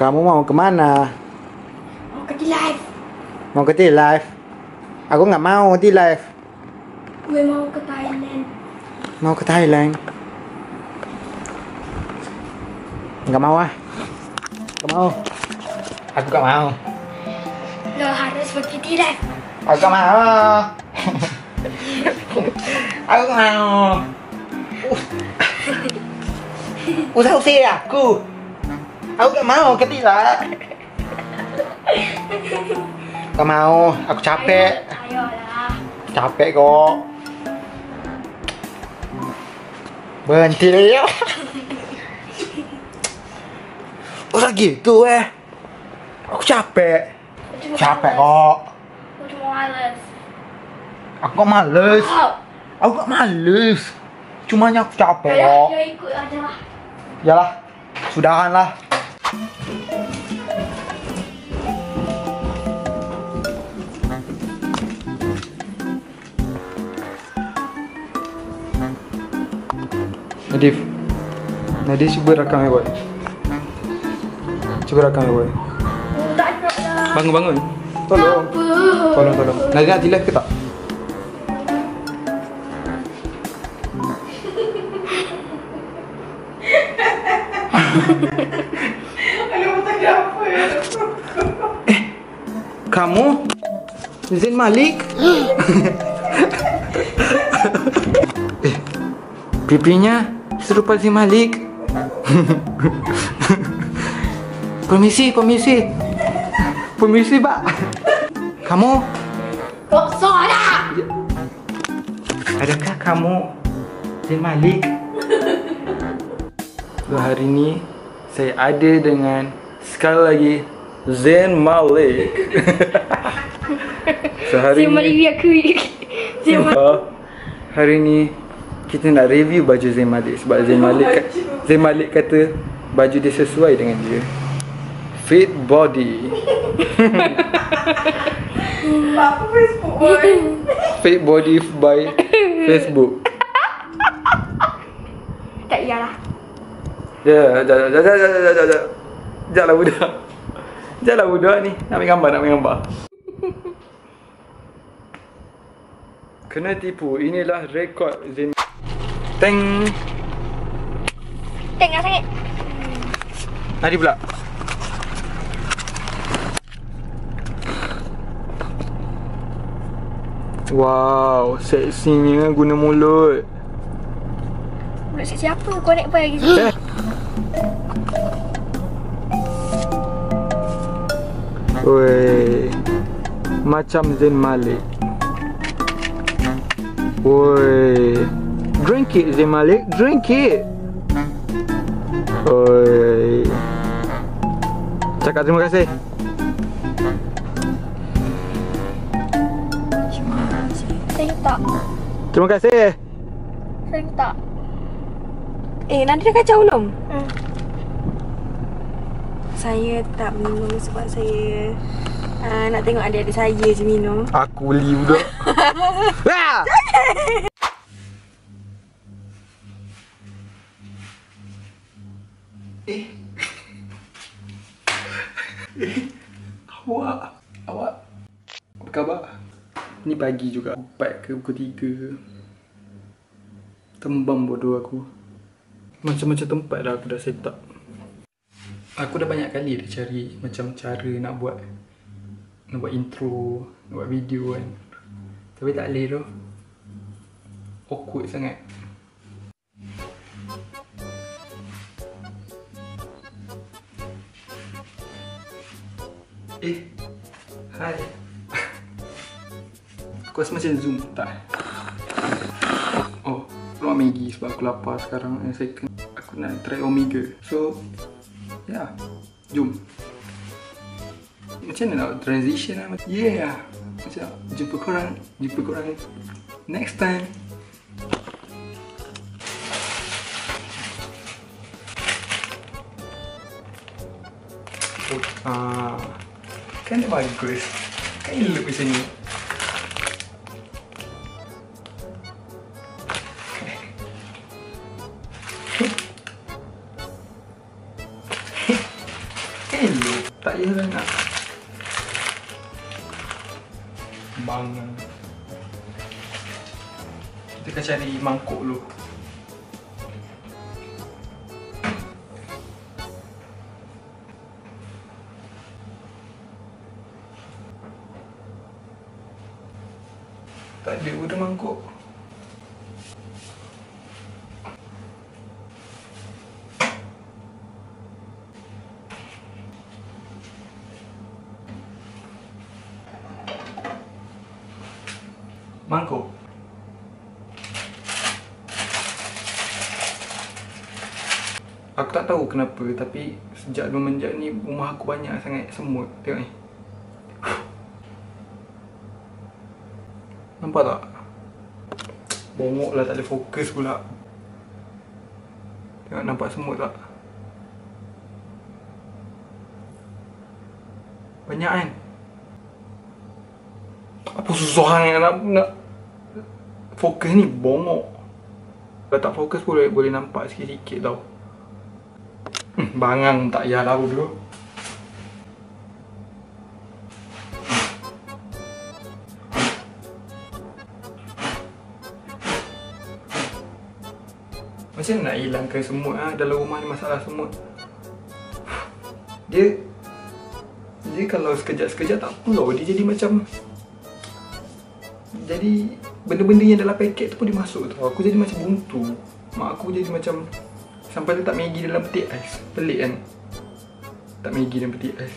Kamu mau kemana? Mau ke live. Mau ke T-Live? Aku nggak mau T-Live. Gue mau ke Thailand. Mau ke Thailand. Nggak mau ah. Nggak mau. Aku nggak mau. Lo harus pergi di live. Aku nggak mau. aku nggak mau. Usah usir aku. Aku nggak mau ke T-Live. Gak mau, aku capek. Ayo, ayolah. Capek kok. Berhenti ya. Udah gitu eh. Aku capek. Capek kok. Aku cuma males. Aku kok males. Aku gak males. Cumanya aku capek ya, kok. ya ikut aja lah. Yalah, sudahan Nadif, Nadif cuba rakam ya boy. Cuba rakam ya boy. Bangun bangun. Tolong. Tolong tolong. Nadif nak live ke tak? Eh, Kamu? Zain Malik? eh, pipinya serupa Zain Malik. permisi, permisi. Permisi, Pak. Kamu? Kosong ada. Adakah kamu Zain Malik? So, hari ini saya ada dengan sekali lagi Zain Malik. so, hari Saya mari ini mari. uh, hari ini kita nak review baju Zain Malik sebab Zain Malik ka- Zain Malik kata baju dia sesuai dengan dia. Fit body. Apa Facebook boy? Fit body by Facebook. Tak iyalah. Ya, jap, jap, jap, jap, jap, jap, jap. Sekejaplah budak. Sekejaplah budak ni. Nak ambil gambar, nak ambil gambar. Kena tipu. Inilah rekod Zain. Teng. Tengok sangat. Nadi pula. Wow, seksinya guna mulut. Mulut? Connect apa lagi? Eh. Woi. Macam Zain Malik. Woi. Drink it Zain Malik, drink it. Woi. Cakap terima kasih. Tak. Terima kasih. Saya tak. Eh, nanti dah kacau belum? Hmm. Saya tak minum sebab saya uh, nak tengok adik-adik saya je minum. Aku beli budak. Ah! Eh. Awak. Awak. Apa khabar? Ni pagi juga. Empat ke pukul tiga. Tembam bodoh aku. Macam-macam tempat dah aku dah set up. Aku dah banyak kali dah cari macam cara nak buat nak buat intro, nak buat video kan. Tapi tak boleh tu. Awkward sangat. Eh. Hai. Aku rasa macam Zoom tak? Oh, keluar Maggi sebab aku lapar sekarang and second aku nak try Omega. So, ya. Yeah. Jom. Macam mana nak transition lah Yeah Macam jumpa korang Jumpa korang Next time oh, ah, Kan dia bagus Kan elok macam ni Tak payah nak. Bangang. Kita cari mangkuk dulu. Tak ada mangkuk. Mangkuk. Aku tak tahu kenapa tapi sejak semenjak ni rumah aku banyak sangat semut. Tengok ni. Nampak tak? Bongok lah tak boleh fokus pula. Tengok nampak semut tak? Banyak kan? Apa susah sangat nak, nak fokus ni bongok. Kalau tak fokus pun boleh, boleh nampak sikit-sikit tau. Bangang tak payah lah bro. Macam nak hilangkan semut ah dalam rumah ni masalah semut. Dia dia kalau sekejap-sekejap tak tau. Dia jadi macam jadi benda-benda yang dalam paket tu pun dia masuk tau. Aku jadi macam buntu. Mak aku jadi macam sampai letak Maggi dalam peti ais. Pelik kan? Tak Maggi dalam peti ais.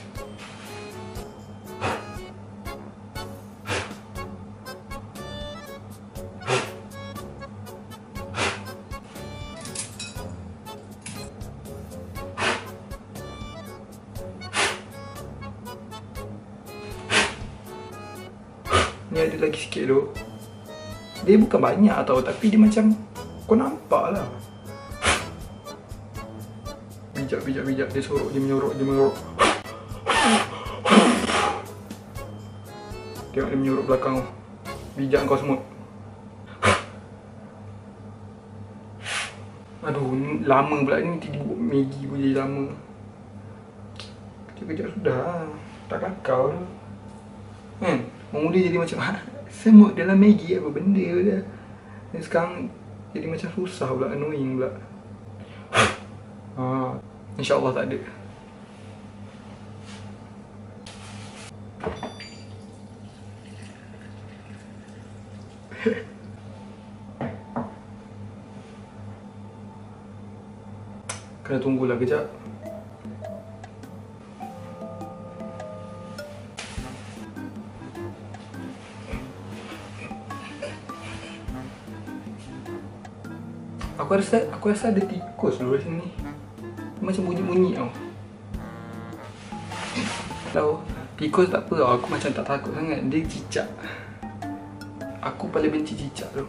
Ni ada lagi sikit tu. Dia bukan banyak tau tapi dia macam kau nampak lah. Bijak, bijak, bijak. Dia sorok, dia menyorok, dia menyorok. Tengok dia menyorok belakang tu. Bijak kau semut. Aduh, ni lama pula ni tiba buat Maggi pun jadi lama. Kejap-kejap sudah lah. Tak kakau tu. Kan? Mula jadi macam ha, semut dalam Maggi apa benda. Dan sekarang jadi macam susah pula, annoying pula. Ha, InsyaAllah tak ada. Kena tunggulah kejap. Aku rasa aku rasa ada tikus dulu sini. Macam bunyi-bunyi tau. Tahu, tikus tak apa tau. Aku macam tak takut sangat. Dia cicak. Aku paling benci cicak tu.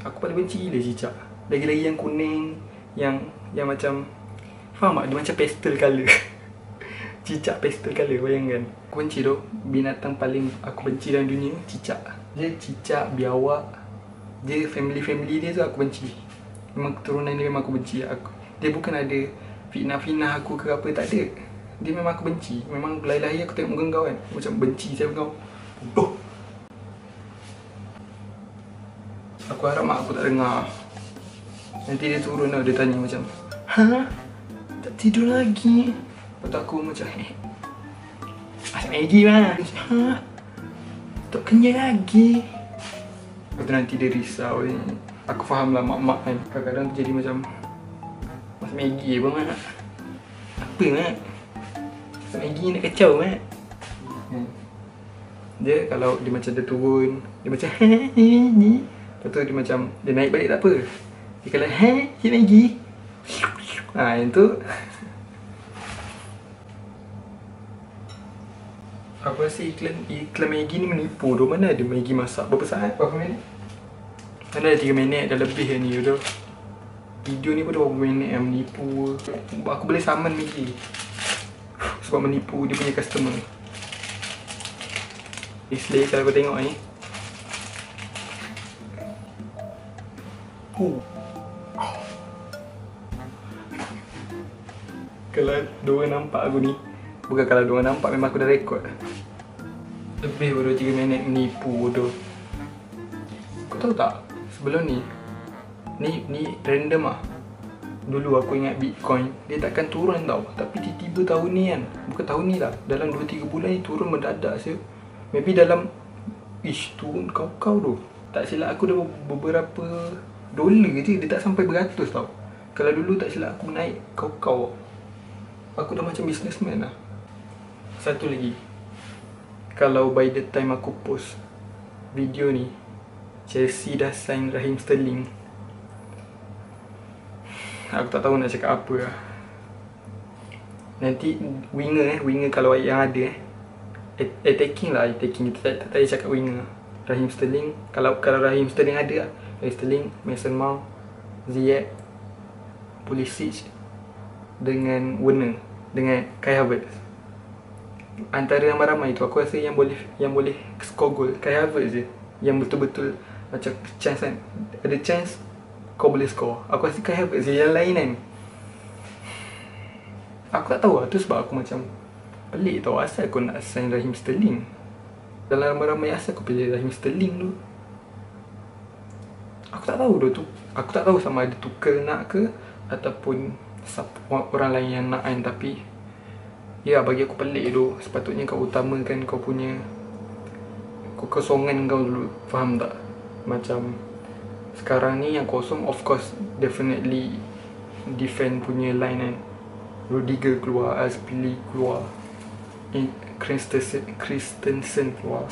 Aku paling benci gila cicak. Lagi-lagi yang kuning, yang yang macam faham tak? Dia macam pastel colour. cicak pastel colour bayangkan. Aku benci tu binatang paling aku benci dalam dunia cicak. Dia cicak, biawak, dia family-family dia tu aku benci Memang keturunan dia memang aku benci aku, Dia bukan ada fitnah-fitnah aku ke apa tak ada. Dia memang aku benci. Memang lahir-lahir aku tengok muka kau kan. Macam benci saya kau? Bodoh. Aku harap mak aku tak dengar. Nanti dia turun tau dia tanya macam Ha? Tak tidur lagi? Lepas aku macam eh Masak Maggi lah. Ha? Tak kenyang lagi. Lepas tu nanti dia risau ni Aku faham lah mak-mak kan. Kadang-kadang jadi macam Maggi apa mak. Apa mak? Maggi nak kacau mak. Hmm. Dia kalau dia macam dia turun Dia macam Lepas tu dia macam Dia naik balik tak apa. Dia kalau Ha Cik Maggi. Ha yang tu. Aku rasa iklan iklan Maggi ni menipu tu? Mana ada Maggi masak Berapa saat? Berapa minit? Mana ada 3 minit dah lebih ni tu Video ni pun dah berapa minit yang menipu. Aku boleh summon Maggi Sebab menipu dia punya customer. Display kalau kau tengok ni. Uh. Kalau dua nampak aku ni Bukan kalau dua nampak memang aku dah rekod Lebih bodoh 3 minit menipu bodoh. Kau tahu tak? Sebelum ni Ni ni random ah. Dulu aku ingat Bitcoin Dia takkan turun tau. Tapi tiba-tiba tahun ni kan Bukan tahun ni lah Dalam 2-3 bulan ni turun mendadak saya Maybe dalam Ish turun kau-kau tu. Tak silap aku dah beberapa Dolar je Dia tak sampai beratus tau. Kalau dulu tak silap aku naik Kau-kau. Aku dah macam businessman lah. Satu lagi. Kalau by the time aku post Video ni Chelsea dah sign Raheem Sterling Aku tak tahu nak cakap apa lah. Nanti winger eh Winger kalau yang ada eh. Attacking lah Attacking. Kita tak, tak, cakap winger. Raheem Sterling Kalau kalau Raheem Sterling ada lah. Raheem Sterling Mason Mount Ziyech Pulisic Dengan Werner Dengan Kai Havertz. Antara ramai-ramai tu Aku rasa yang boleh Yang boleh score goal Kai Havertz je. Yang betul-betul Macam chance kan. Ada chance kau boleh score. Aku rasa Kai Havertz je Yang lain kan. Aku tak tahu lah Tu sebab aku macam Pelik tau. Asal aku nak sign Raheem Sterling? Dalam ramai-ramai Asal aku pilih Raheem Sterling tu Aku tak tahu tu, Aku tak tahu sama ada Tuchel nak ke Ataupun Orang lain yang nak kan. Tapi Ya bagi aku pelik tu Sepatutnya kau utamakan kau punya Kekosongan kau dulu. Faham tak? Macam sekarang ni yang kosong of course definitely defend punya line kan. Rudiger keluar Azpili keluar Christensen, Christensen keluar.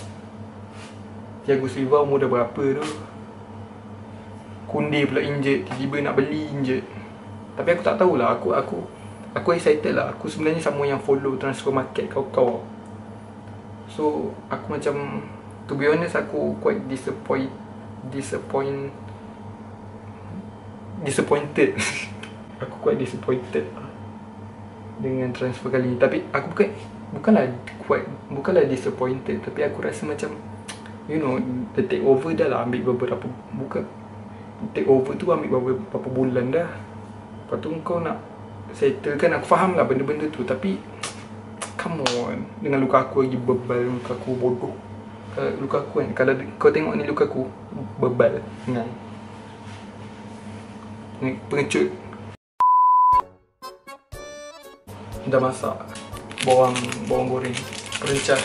Thiago Silva umur dah berapa tu? Kunde pula injet Tiba-tiba nak beli injet Tapi aku tak tahulah Aku aku aku excited lah. Aku sebenarnya sama yang follow transfer market kau-kau. So aku macam To be honest aku quite disappoint Disappoint disappointed. Aku quite disappointed. Dengan transfer kali ni. Tapi aku bukan bukanlah quite bukanlah disappointed. Tapi aku rasa macam you know the take over dah lah. Ambil beberapa bukan take over tu ambil beberapa, bulan dah. Lepas tu kau nak settle kan? Aku faham lah benda-benda tu. Tapi come on. Dengan luka aku lagi bebal. Luka aku bodoh. Luka aku kan? Kalau kau tengok ni luka aku bebal. Dengan pengecut. Dah masak. Bawang bawang goreng. Perencah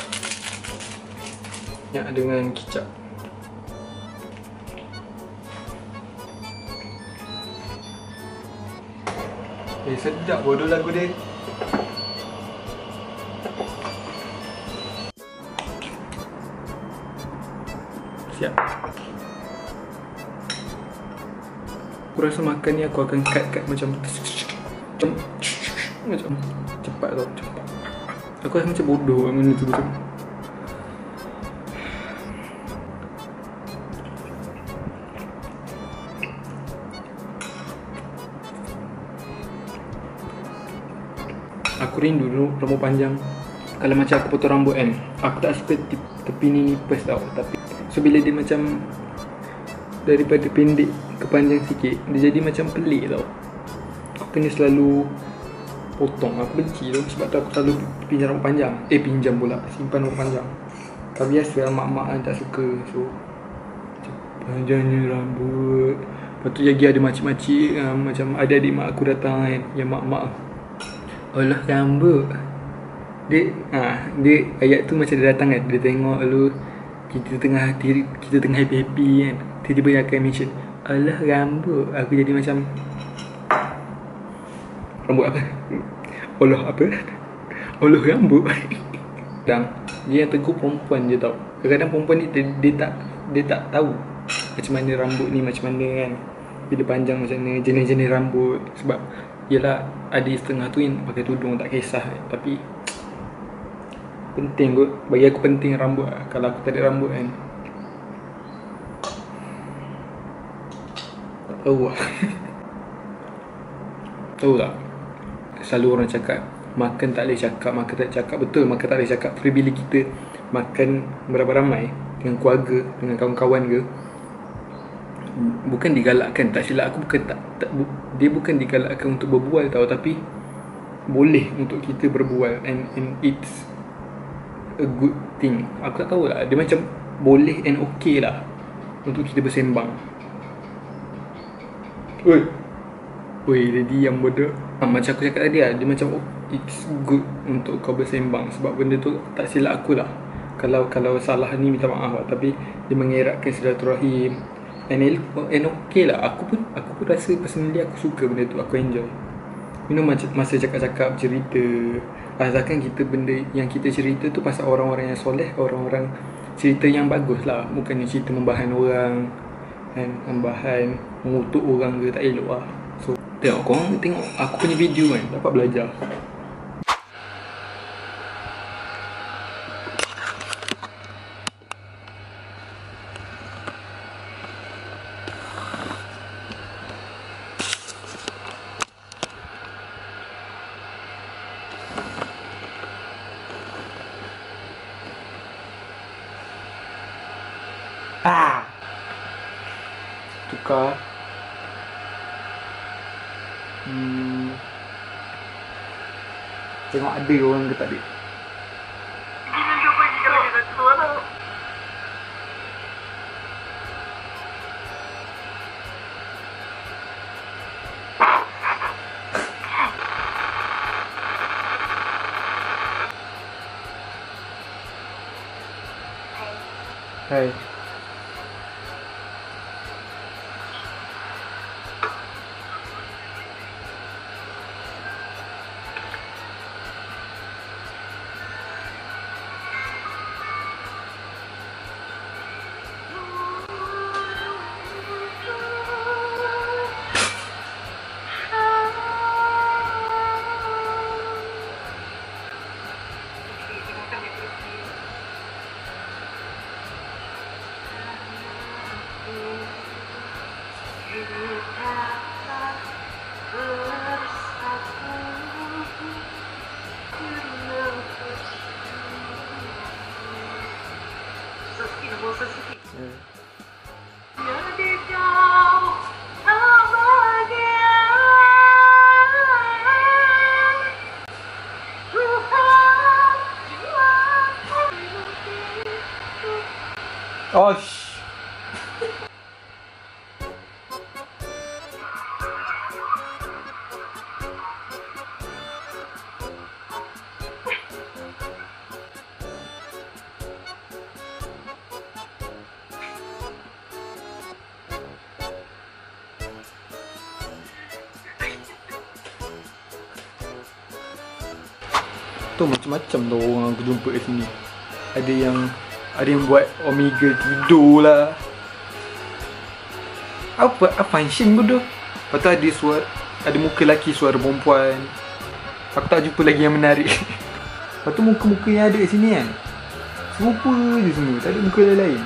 yang dengan kicap. Eh sedap bodoh lagu dia. Siap Aku rasa makan ni aku akan cut-cut macam Macam Macam Cepat tau Cepat. Aku rasa macam bodoh Benda tu macam Aku rindu dulu rambut panjang. Kalau macam aku potong rambut kan Aku tak suka tepi ni nipis tau Tapi So bila dia macam Daripada pendek ke panjang sikit. Dia jadi macam pelik tau. Aku kena selalu Potong. Aku benci tu Sebab tu aku selalu pinjam rambut panjang. Eh pinjam pula. Simpan rambut panjang. Tak biasa lah mak-mak kan tak suka. So Panjangnya rambut. Lepas tu lagi ada makcik-makcik uh, Macam ada adik mak aku datang kan. Yang mak-mak. Allah rambut. Dia ha, Dia ayat tu macam dia datang kan. Dia tengok lu Kita tengah Kita tengah happy-happy kan. Tiba-tiba dia akan mention Allah rambut. Aku jadi macam Rambut apa? Allah apa? Allah rambut. Dan Dia yang tegur perempuan je tau. Kadang-kadang perempuan ni dia, dia, tak Dia tak tahu Macam mana rambut ni Macam mana kan. Bila panjang macam mana Jenis-jenis rambut. Sebab Yelah Ada setengah tu yang pakai tudung Tak kisah. Tapi Penting kot. Bagi aku penting rambut. Kalau aku tak ada rambut kan tahu lah Tahu tak Selalu orang cakap Makan tak boleh cakap Makan tak cakap Betul makan tak boleh cakap Tapi bila kita Makan berapa ramai Dengan keluarga Dengan kawan-kawan ke Bukan digalakkan Tak silap aku bukan tak, tak bu, Dia bukan digalakkan untuk berbual tau Tapi boleh untuk kita berbual and and it's a good thing. Aku tak tahu lah. Dia macam boleh and okay lah untuk kita bersembang. Oi. Oi, dia diam bodoh. Ha, macam aku cakap tadi lah, dia macam oh, it's good untuk kau bersembang sebab benda tu tak silap aku lah. Kalau kalau salah ni minta maaf lah tapi dia mengeratkan silaturahim and and okay lah. Aku pun aku pun rasa personally aku suka benda tu, aku enjoy. You know macam masa cakap-cakap cerita Asalkan kita benda yang kita cerita tu pasal orang-orang yang soleh Orang-orang cerita yang bagus lah Bukannya cerita membahan orang kan membahan mengutuk orang ke tak elok lah so tengok korang tengok aku punya video kan dapat belajar Ah. Tukar. Hmm. Tengok ada orang ke tak ada. Hai. Oh, macam-macam tu orang aku jumpa kat sini. Ada yang Ada yang buat Omega tidur lah Apa Apa function bodoh? Lepas tu ada suara Ada muka lelaki suara perempuan. Aku tak jumpa lagi yang menarik. Lepas tu muka-muka yang ada kat sini kan? Serupa je semua Tak ada muka lain-lain.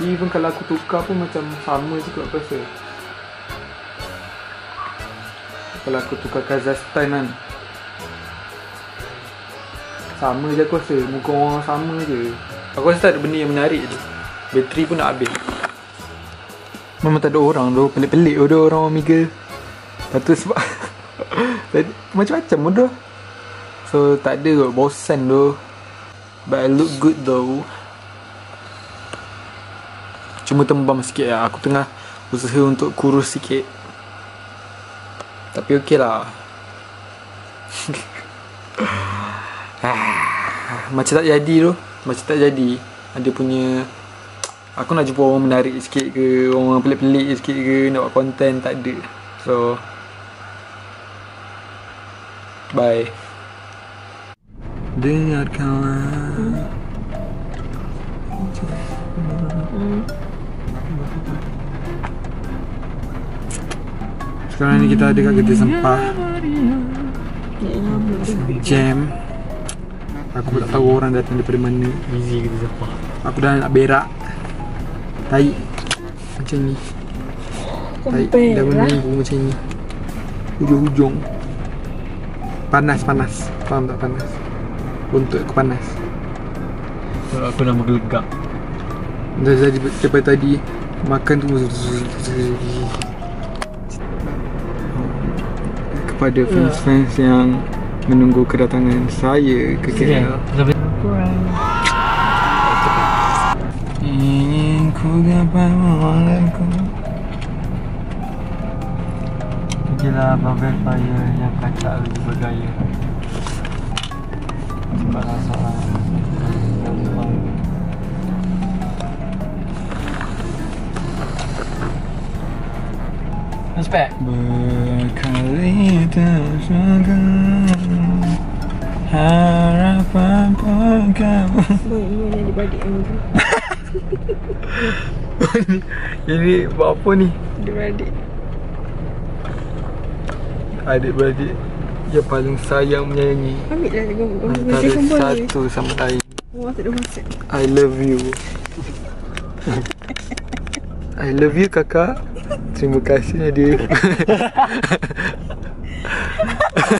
Even kalau aku tukar pun macam sama kot aku rasa. Kalau aku tukar Kazakhstan kan sama je aku rasa Muka orang sama je. Aku rasa tak ada benda yang menarik je. Bateri pun nak habis. Memang tak ada orang tu Pelik-pelik tu orang Omega Lepas tu sebab Macam-macam pun tu. So tak ada kot Bosan tu. But I look good though. Cuma tembam sikit lah. Aku tengah Usaha untuk kurus sikit. Tapi okey lah Macam tak jadi tu Macam tak jadi. Ada punya Aku nak jumpa orang menarik sikit ke Orang pelik-pelik sikit ke Nak buat konten Tak ada. So Bye. Dengarkanlah Sekarang ni kita ada kat kedai sampah. Jam Aku pun tak tahu orang datang daripada mana. Easy kita siapa? Aku dah nak berak. Tai. Macam ni. Tai dah menunggu macam ni. Hujung-hujung. Panas panas. Faham tak panas? Untuk aku panas. Aku dah bergelegak Dah jadi daripada tadi Makan tu kepada fans-fans yang menunggu kedatangan saya ke KL. Sampai Ingin ku gapai mengalirku Pergilah Babel Fire yang kacak lagi bergaya Sebab Respect Berkali tersangka Harapan pegang Boy, ni ada adik-beradik yang tu. Ini buat apa ni? Adik-beradik. Adik-beradik Yang paling sayang menyayangi Ambil lah. Antara gambar ni. satu sama lain Wah, tak ada masak. I love you I love you kakak Terima kasih Nadia